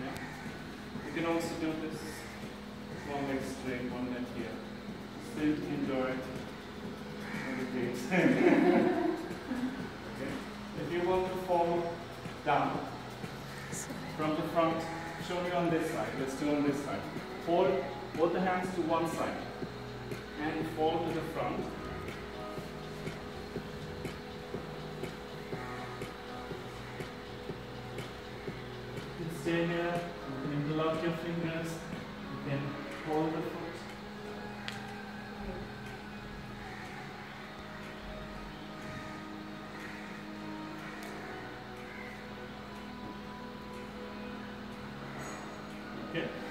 Yeah. You can also do this one leg straight, one leg here. Still enjoy meditate. okay. If you want to fall down from the front, show me on this side. Let's do on this side. Hold both the hands to one side and fall to the front stay here, you can lock your fingers, you can hold the foot. Okay.